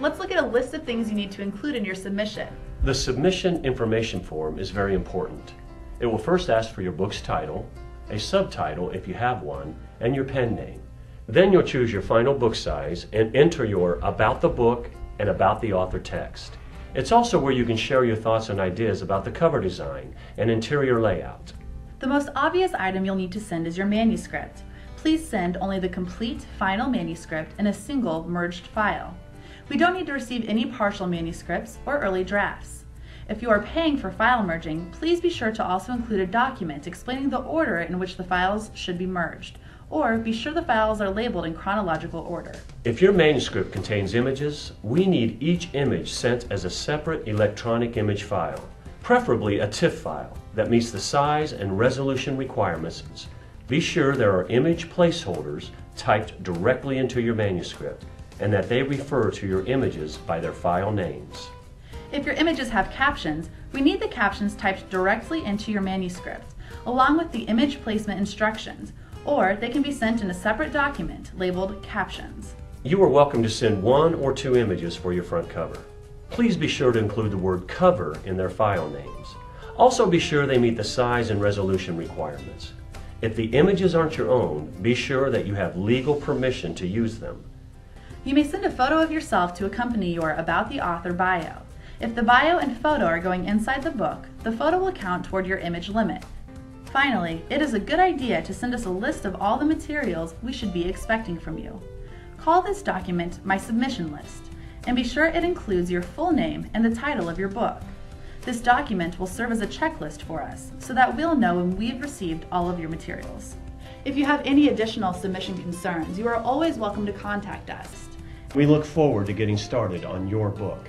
Let's look at a list of things you need to include in your submission. The submission information form is very important. It will first ask for your book's title, a subtitle if you have one, and your pen name. Then you'll choose your final book size and enter your About the Book and About the Author text. It's also where you can share your thoughts and ideas about the cover design and interior layout. The most obvious item you'll need to send is your manuscript. Please send only the complete final manuscript in a single merged file. We don't need to receive any partial manuscripts or early drafts. If you are paying for file merging, please be sure to also include a document explaining the order in which the files should be merged, or be sure the files are labeled in chronological order. If your manuscript contains images, we need each image sent as a separate electronic image file, preferably a TIFF file that meets the size and resolution requirements. Be sure there are image placeholders typed directly into your manuscript and that they refer to your images by their file names. If your images have captions, we need the captions typed directly into your manuscript, along with the image placement instructions, or they can be sent in a separate document labeled Captions. You are welcome to send one or two images for your front cover. Please be sure to include the word cover in their file names. Also be sure they meet the size and resolution requirements. If the images aren't your own, be sure that you have legal permission to use them. You may send a photo of yourself to accompany your About the Author bio. If the bio and photo are going inside the book, the photo will count toward your image limit. Finally, it is a good idea to send us a list of all the materials we should be expecting from you. Call this document My Submission List, and be sure it includes your full name and the title of your book. This document will serve as a checklist for us so that we'll know when we've received all of your materials. If you have any additional submission concerns, you are always welcome to contact us. We look forward to getting started on your book.